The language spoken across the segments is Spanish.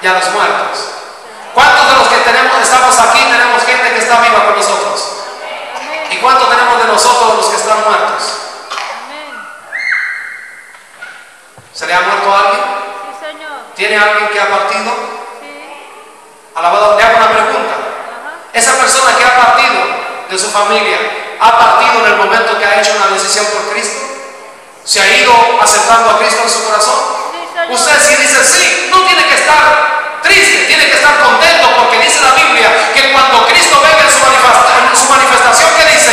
y a los muertos. ¿Cuántos de los que tenemos, estamos aquí tenemos gente que está viva con nosotros? ¿Y cuántos tenemos de nosotros los que están muertos? ¿Se le ha muerto a alguien? Sí, Señor. ¿Tiene alguien que ha partido? Sí. Alabado, le hago una pregunta. Ajá. Esa persona que ha partido de su familia, ¿ha partido en el momento que ha hecho una decisión por Cristo? ¿Se ha ido aceptando a Cristo en su corazón? Sí. Usted si dice sí, no estar triste, tiene que estar contento porque dice la Biblia que cuando Cristo venga en su, manifesta- en su manifestación, ¿qué dice?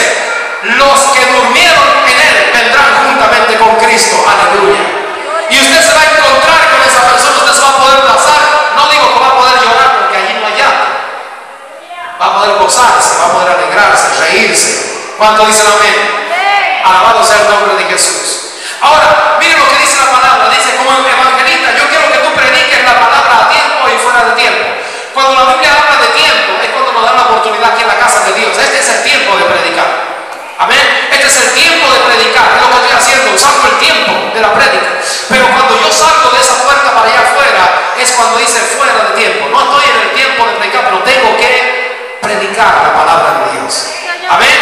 Los que durmieron en Él vendrán juntamente con Cristo. Aleluya. Y usted se va a encontrar con esa persona, usted se va a poder abrazar. No digo que va a poder llorar porque allí no hay llanto. Va a poder gozarse, va a poder alegrarse, reírse. ¿Cuánto dicen amén? Alabado sea el nombre de Jesús. Ahora, miren lo que dice la palabra. Dice, como evangelista, yo la palabra a tiempo y fuera de tiempo. Cuando la Biblia habla de tiempo, es cuando nos da la oportunidad aquí en la casa de Dios. Este es el tiempo de predicar. Amén. Este es el tiempo de predicar. Es lo que estoy haciendo, usando el tiempo de la prédica. Pero cuando yo salgo de esa puerta para allá afuera, es cuando dice fuera de tiempo. No estoy en el tiempo de predicar, pero tengo que predicar la palabra de Dios. Amén.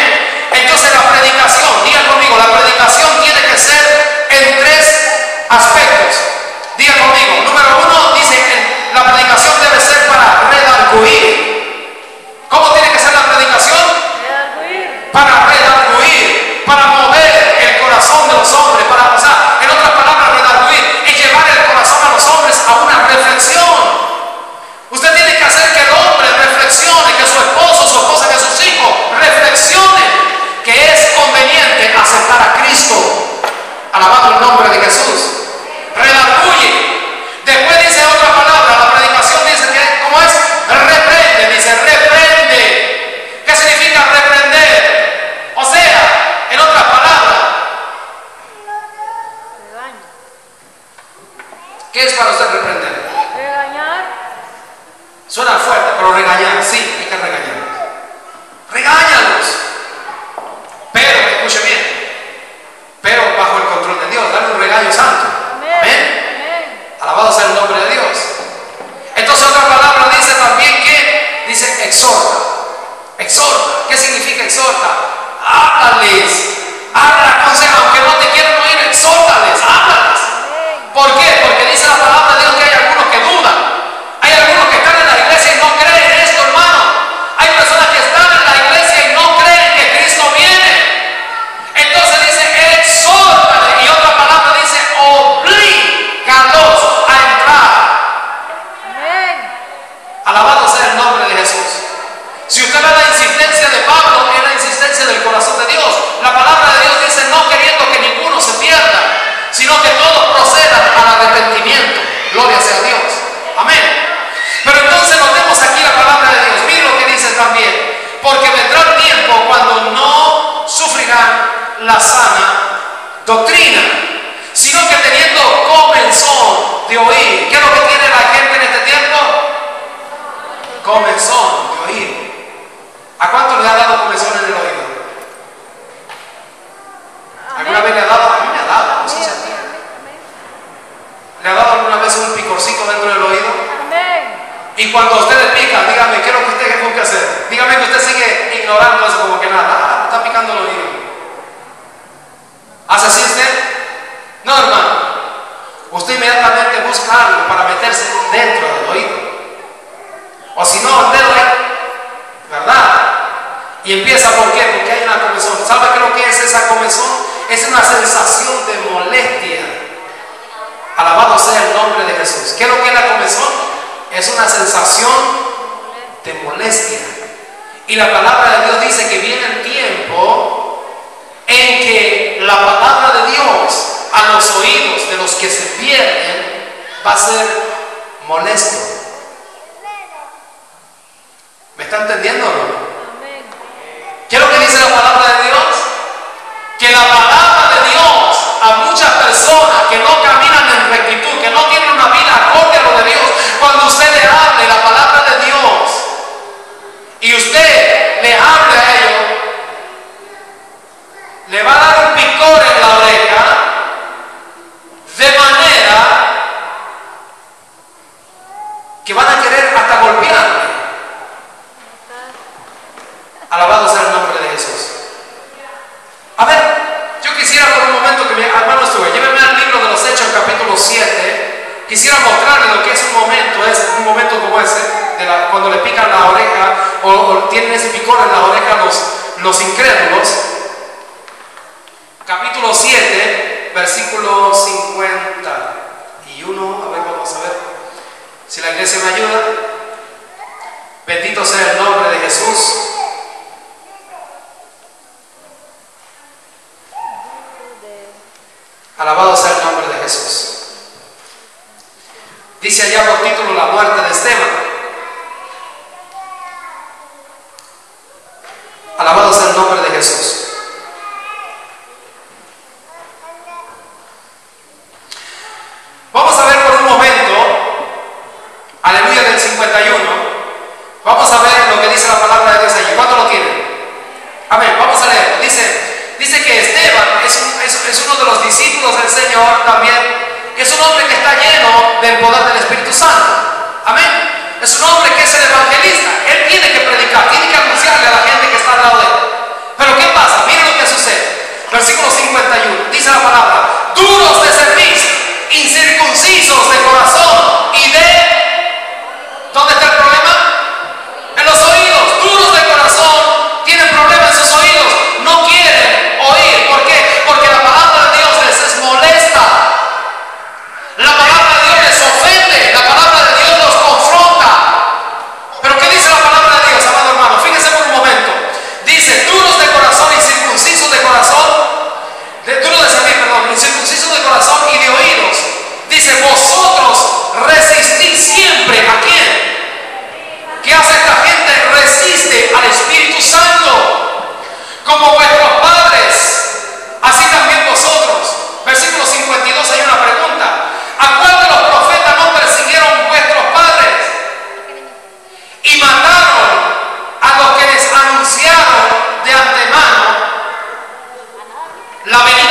Entonces la predicación, diga conmigo, la predicación tiene que ser en tres aspectos. Diga conmigo, la predicación debe ser para redarguir. Vez un picorcito dentro del oído? Amén. Y cuando usted le pica, dígame, ¿qué es lo que usted tiene que hacer? Dígame que usted sigue ignorando eso como que nada. Ah, está picando el oído. ¿Hace así usted? No, hermano. Usted inmediatamente busca algo para meterse dentro del oído. O si no, ahí, ¿verdad? Y empieza, ¿por qué? Porque hay una comezón. ¿Sabe qué es lo que es esa comezón? Es una sensación de molestia. Alabado sea el nombre de Jesús. ¿Qué es lo que es la comezón? Es una sensación de molestia. Y la palabra de Dios dice que viene el tiempo en que la palabra de Dios a los oídos de los que se pierden va a ser molesto. ¿Me está entendiendo o no? ¿Qué es lo que dice la palabra de Dios? Que la palabra tienen ese picor en la oreja los, los incrédulos. Capítulo 7, versículo 51. A ver, vamos a ver si la iglesia me ayuda. Bendito sea el nombre de Jesús. Alabado sea el nombre de Jesús. Dice allá por título la muerte de Esteban. nombre de Jesús. La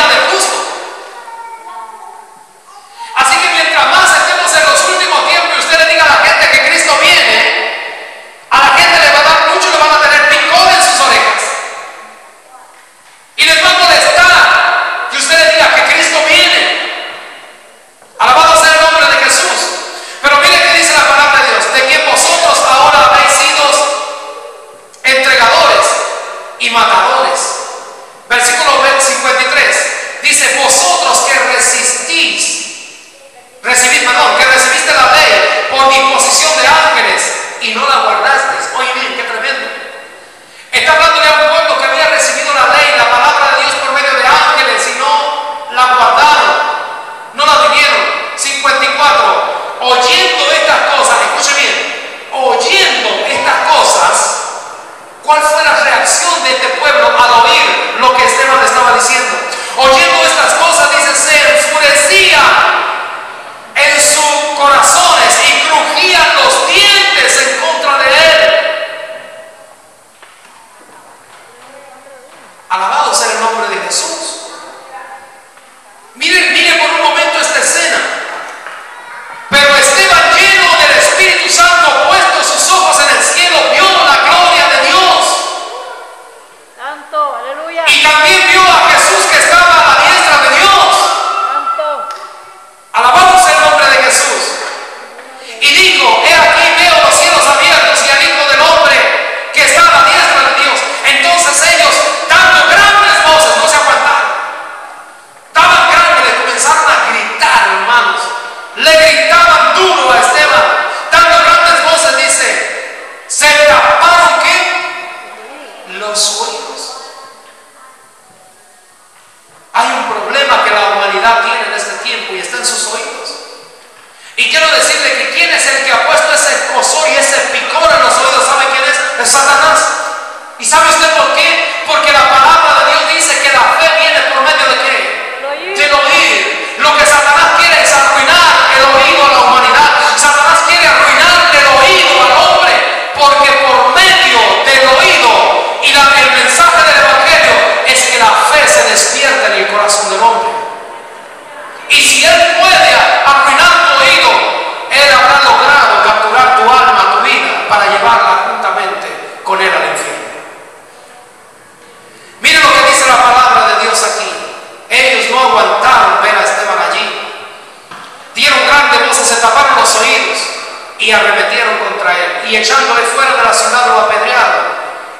echándole fuera de la ciudad lo apedrearon.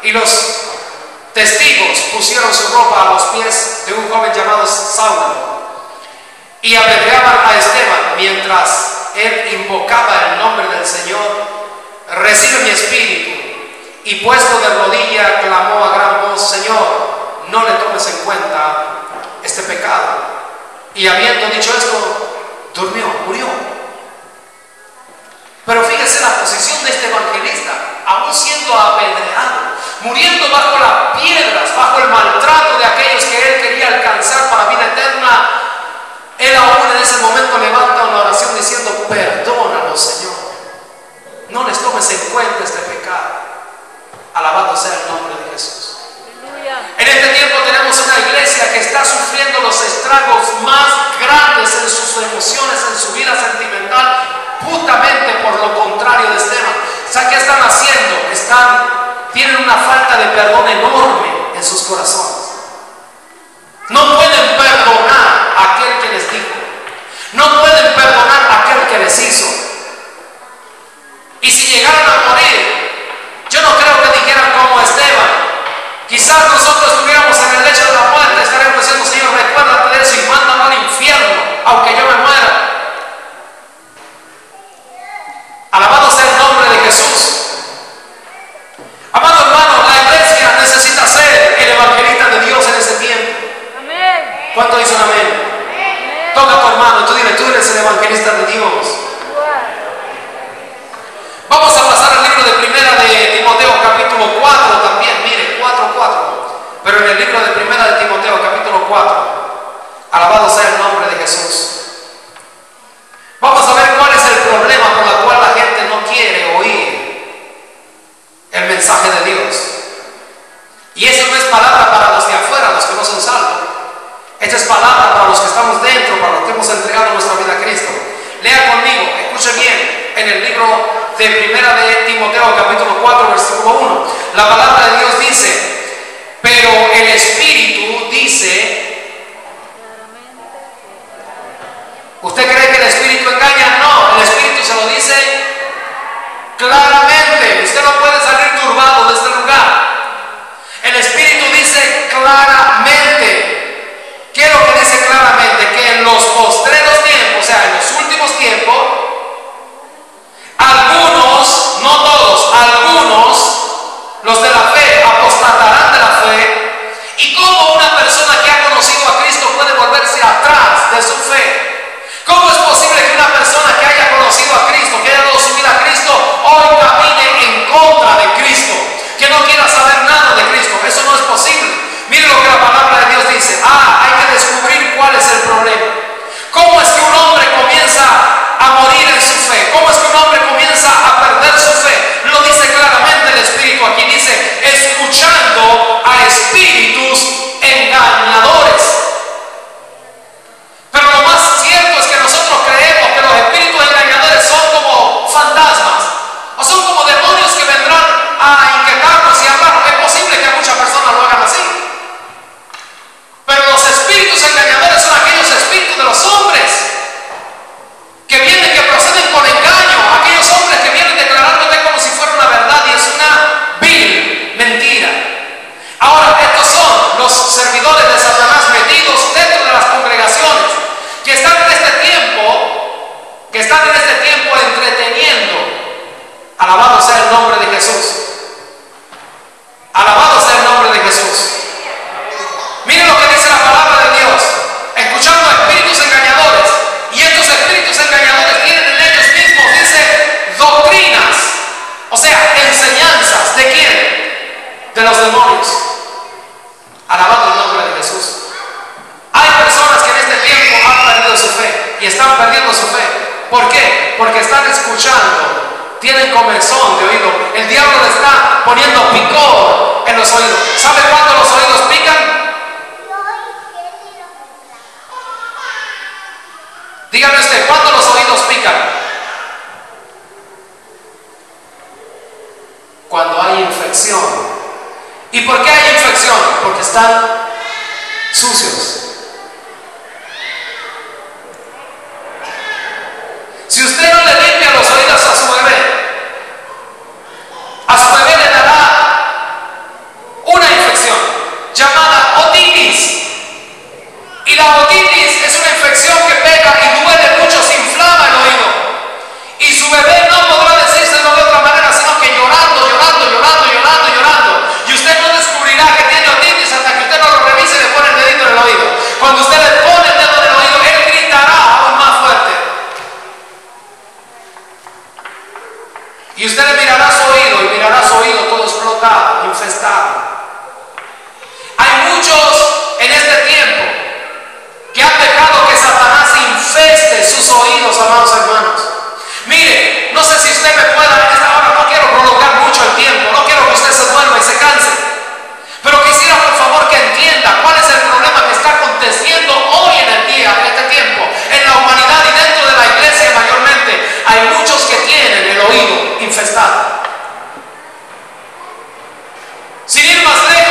Y los testigos pusieron su ropa a los pies de un joven llamado Saulo y apedreaban a Esteban mientras él invocaba el nombre del Señor. Recibe mi espíritu. Y puesto de rodilla clamó a gran voz, Señor, no le tomes en cuenta este pecado. Y habiendo dicho esto, durmió, murió. Pero fíjese la posición de este evangelista, aún siendo apedreado, muriendo bajo las piedras, bajo el maltrato de aquellos que él quería alcanzar para vida eterna, él aún en ese momento levanta una oración diciendo, perdónanos Señor, no les tomes en cuenta este pecado. Alabado sea el nombre de Jesús. En este tiempo tenemos una iglesia que está sufriendo los estragos más grandes en sus emociones, en su vida sentimental, justamente por lo contrario de Esteban. ¿Saben qué están haciendo? Están, tienen una falta de perdón enorme en corazones. No pueden perdonar a aquel que les dijo. No pueden perdonar a aquel que les hizo. Y si llegaran a morir, yo no creo que dijeran como Esteban. Quizás nosotros estuviéramos en el lecho de la muerte, estaríamos diciendo, Señor, recuérdate de eso y mándalo al infierno, aunque yo me muera. Alabado ¿Cuánto dicen amén? Toca tu hermano tú dile, tú eres el evangelista de Dios. Vamos a pasar al libro de primera de Timoteo capítulo 4 también, mire, 4, 4. Pero en el libro de primera de Timoteo capítulo 4, alabado sea el nombre de Jesús. Vamos a ver cuál es el problema por el cual la gente no quiere oír el mensaje de Dios. Y eso no es palabra para los de afuera, los que no son salvos. Esta es palabra para los que estamos dentro, para los que hemos entregado nuestra vida a Cristo. Lea conmigo, escuche bien, en el libro Primera de Timoteo, capítulo 4, versículo 1. La palabra de Dios dice, pero el Espíritu dice, ¿usted cree que el Espíritu engaña? No, el Espíritu se lo dice claramente. Usted no puede salir turbado de este lugar. El Espíritu dice claramente. ¿Qué es lo que dice claramente? Que en los Dígame usted, ¿cuándo los oídos pican? Cuando hay infección. ¿Y por qué hay infección? Porque están sucios. Hay muchos en este tiempo que han dejado que Satanás infeste sus oídos, amados hermanos. Mire, no sé si usted me pueda, en esta hora no quiero prolongar mucho el tiempo, no quiero que usted se duerma y se canse, pero quisiera por favor que entienda cuál es el problema que está aconteciendo hoy en el día, en este tiempo, en la humanidad y dentro de la iglesia mayormente. Hay muchos que tienen el oído infestado. Dios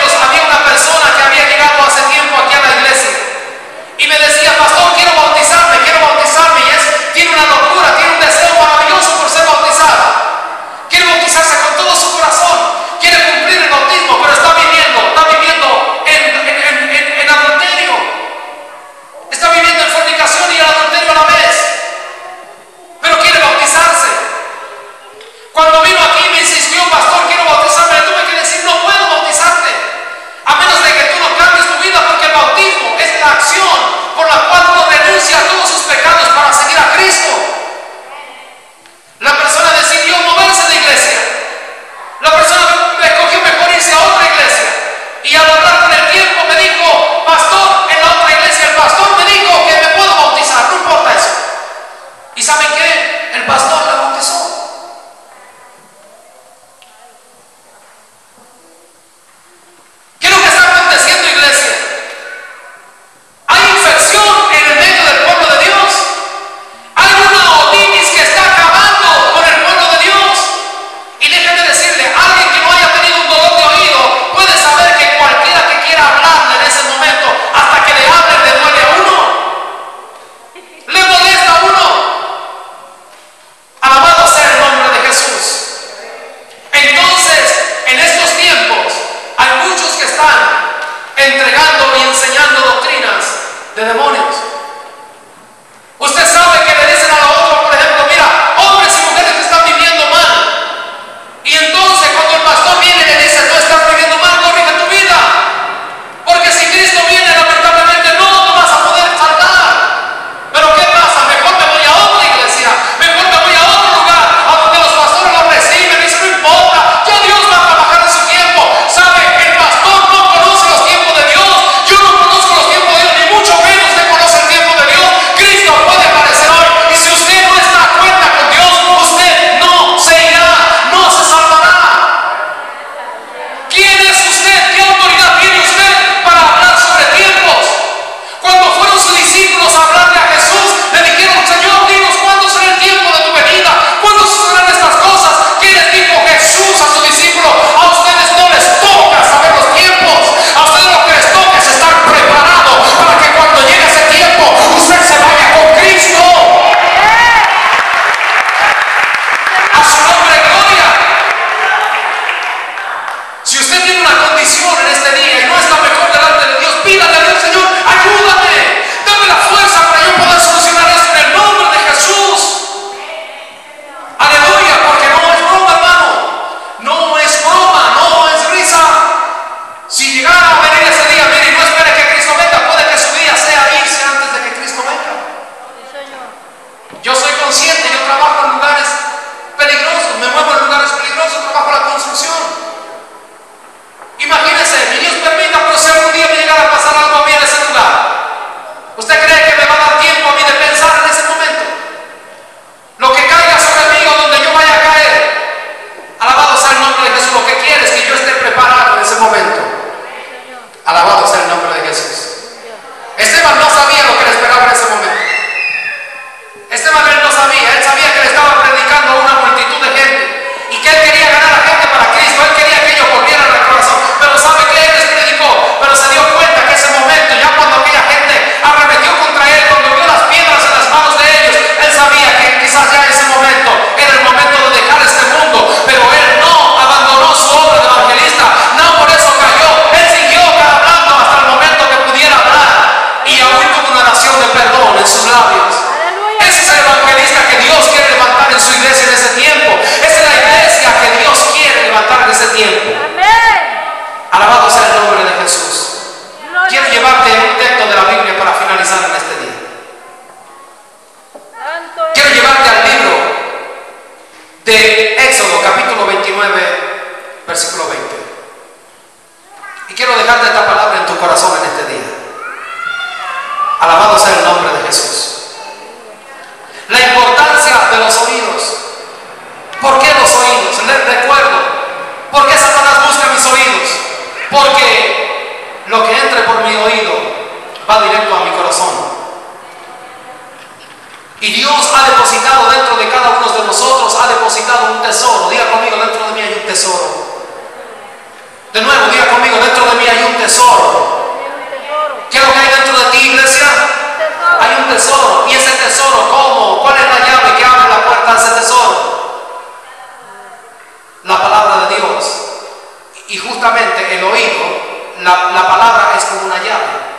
es como una llave.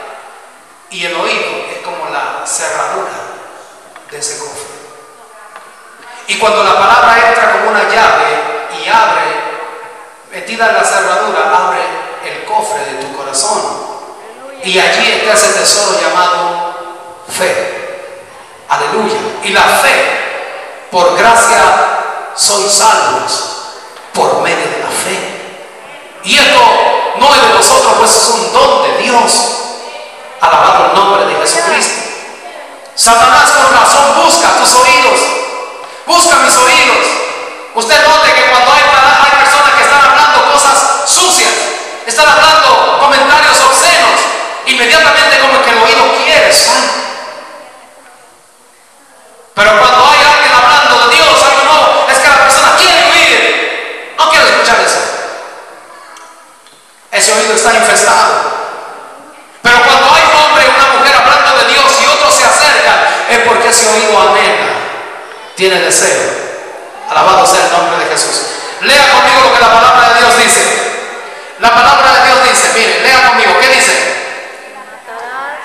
Y el oído es como la cerradura de ese cofre. Y cuando la palabra entra como una llave y abre, metida en la cerradura, abre el cofre de tu corazón. Y allí está ese tesoro llamado fe. Aleluya. Y la fe, por gracia, soy salvos por medio de la fe. Y esto no es de nosotros, pues es un don de Dios. Alabado el nombre de Jesucristo. Satanás con razón busca tus oídos. Busca mis oídos. Usted note que cuando hay, hay personas que están hablando cosas sucias, están hablando comentarios obscenos, inmediatamente como que el oído quiere salir. Pero cuando hay alguien hablando de Dios, algo nuevo, es que la persona quiere oír. No quiere escuchar eso. Ese oído está infestado. Pero cuando hay un hombre y una mujer hablando de Dios y otros se acercan, es porque ese oído anhela, tiene deseo. Alabado sea el nombre de Jesús. Lea conmigo lo que la palabra de Dios dice. La palabra de Dios dice, mire, lea conmigo, ¿qué dice?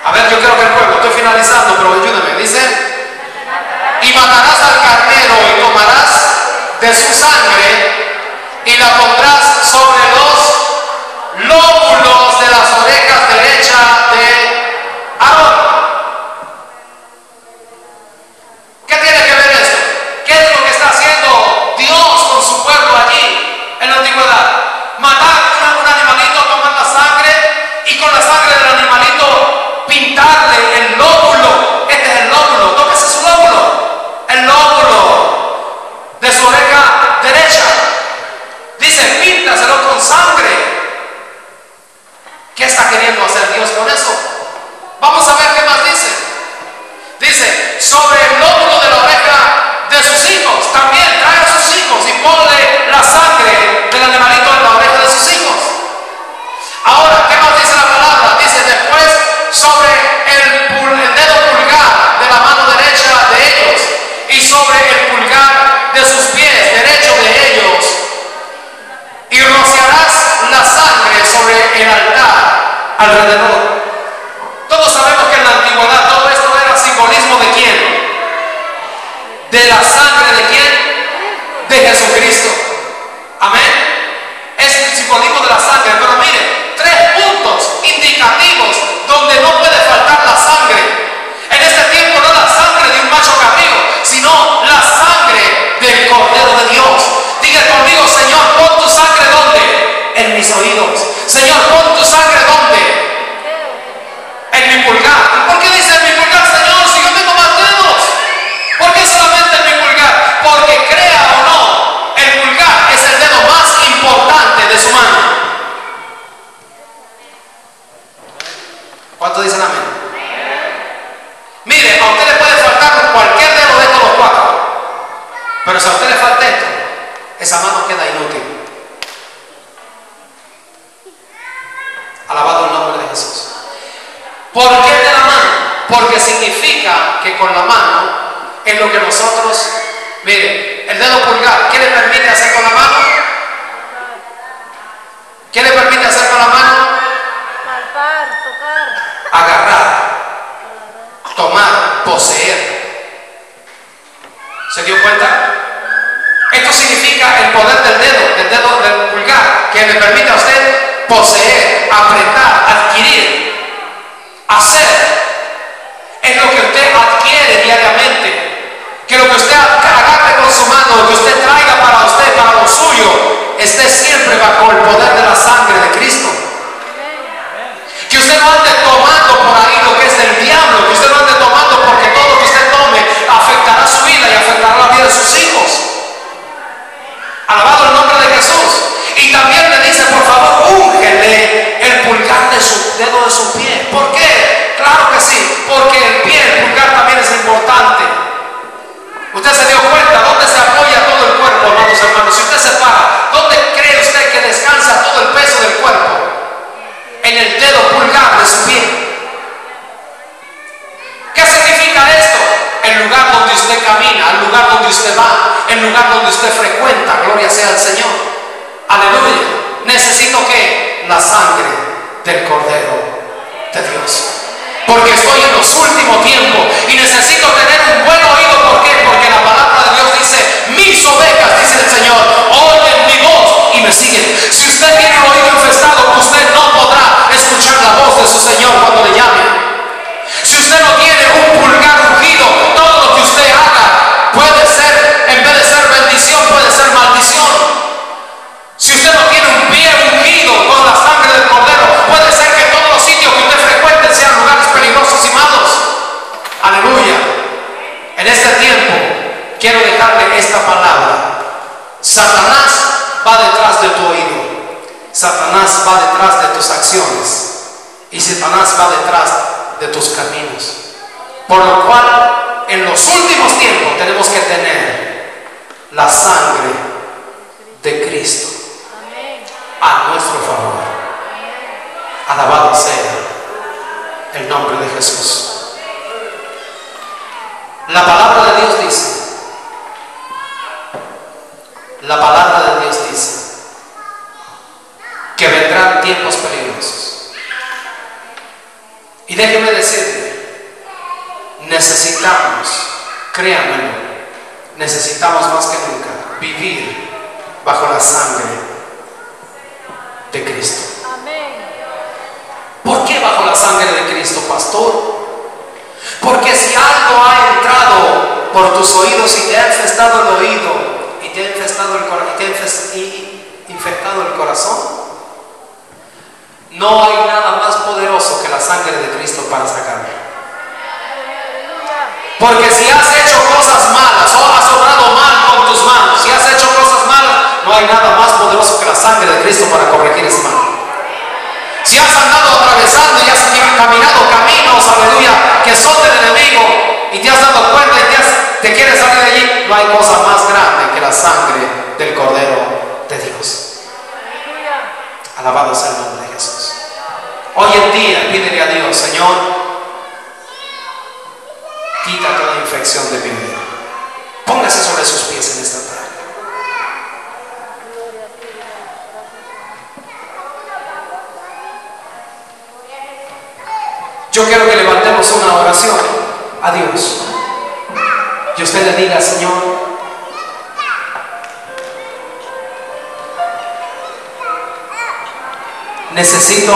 A ver, yo creo que el pueblo, estoy finalizando, pero ayúdame. Dice, y matarás al carnero y tomarás de su sangre y la pondrás sobre los lóbulos de las orejas derechas de Aarón. ¿Qué tiene que ver esto? ¿Qué es lo que está haciendo Dios con su pueblo allí en la antigüedad? Matar una- un animalito, tomar la sangre y con la sangre del animalito pintarle el lóbulo. Este es el lóbulo, tóquese su lóbulo. El lóbulo de su oreja derecha. Dice, píntaselo con sangre. ¿Qué está queriendo hacer Dios con eso? Vamos a ver qué más dice. Dice, sobre el lóbulo de la oreja de sus hijos, también trae a sus hijos y ponle la sangre del animalito en la oreja de sus hijos. Ahora, ¿qué más dice la palabra? Dice después sobre el, pul- el dedo pulgar de la mano derecha de ellos y sobre el pulgar de sus pies derecho de ellos y rociarás la sangre sobre el altar alrededor. Todos sabemos que en la antigüedad todo esto era simbolismo de quién? De la sangre de quién? De Jesucristo. Amén. Es el simbolismo de la sangre. Pero mire, tres puntos indicativos donde no puede faltar la sangre. En este tiempo no la sangre de un macho cabrío, sino la sangre del Cordero de Dios. Diga conmigo, Señor, pon tu sangre donde? En mis oídos. Señor, pon tu sangre donde? En mi pulgar. ¿Por qué dice en mi pulgar, Señor, si yo tengo más dedos? ¿Por qué solamente en mi pulgar? Porque crea o no, el pulgar es el dedo más importante de su mano. ¿Cuánto dicen amén? Mire, a usted le puede faltar cualquier dedo de estos los cuatro. Pero si a usted le falta esto, esa mano queda inútil. Alabado el nombre de Jesús. ¿Por qué de la mano? Porque significa que con la mano es lo que nosotros, mire, el dedo pulgar, ¿qué le permite hacer con la mano? ¿Qué le permite hacer con la mano? palpar, tocar, Agarrar, tomar, poseer. ¿Se dio cuenta? Esto significa el poder del dedo, del dedo del pulgar, que le permite a usted poseer, apretar, adquirir, hacer. Es lo que usted adquiere diariamente. Que lo que usted agarre con su mano, que usted traiga para usted, para lo suyo, esté siempre bajo el poder de la sangre de Cristo. Que usted no ande tomando por ahí lo que es del diablo, que usted no ande tomando porque todo lo que usted tome afectará su vida y afectará la vida de sus usted Alabado el nombre de Jesús. Y también le dice, por favor, úngele el pulgar de su dedo de su pie Señor cuando le llame. Si usted no tiene un pulgar ungido, todo lo que usted haga puede ser, en vez de ser bendición, puede ser maldición. Si usted no tiene un pie ungido con la sangre del cordero, puede ser que todos los sitios que usted frecuente sean lugares peligrosos y malos. Aleluya. En este tiempo quiero dejarle esta palabra. Satanás va detrás de tu oído. Satanás va detrás de tus acciones. Y Satanás va detrás de tus caminos. Por lo cual, en los últimos tiempos tenemos que tener la sangre de Cristo a nuestro favor. Alabado sea el nombre de Jesús. La palabra de Dios dice, la palabra de Dios dice que vendrán tiempos peligrosos. Y déjeme decirle, necesitamos, créanmelo, necesitamos más que nunca vivir bajo la sangre de Cristo. ¿Por qué bajo la sangre de Cristo, pastor? Porque si algo ha entrado por tus oídos y te ha infestado el oído y te ha infestado el corazón, y te ha infectado el corazón, no hay nada más poderoso que la sangre de Cristo para sacarlo. Porque si has hecho cosas malas o has obrado mal con tus manos, si has hecho cosas malas, no hay nada más poderoso que la sangre de Cristo para corregir ese mal. Si has andado atravesando y has caminado caminos, aleluya, que son del enemigo y te has dado cuenta y te, te quieres salir de allí, no hay cosa más grande que la sangre del Cordero de Dios. Alabado sea el nombre de Jesús. Hoy en día pídele a Dios, Señor, quita toda infección de mi vida. Póngase sobre sus pies en esta tarde. Yo quiero que levantemos una oración a Dios. Y usted le diga, Señor, necesito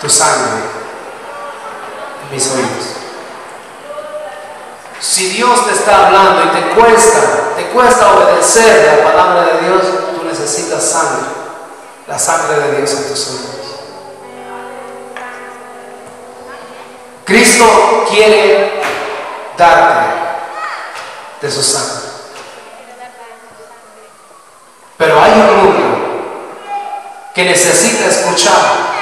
tu sangre en mis oídos. Si Dios te está hablando y te cuesta, te cuesta obedecer la palabra de Dios, tú necesitas sangre, la sangre de Dios en tus oídos. Cristo quiere darte de su sangre. Pero hay un grupo que necesita escuchar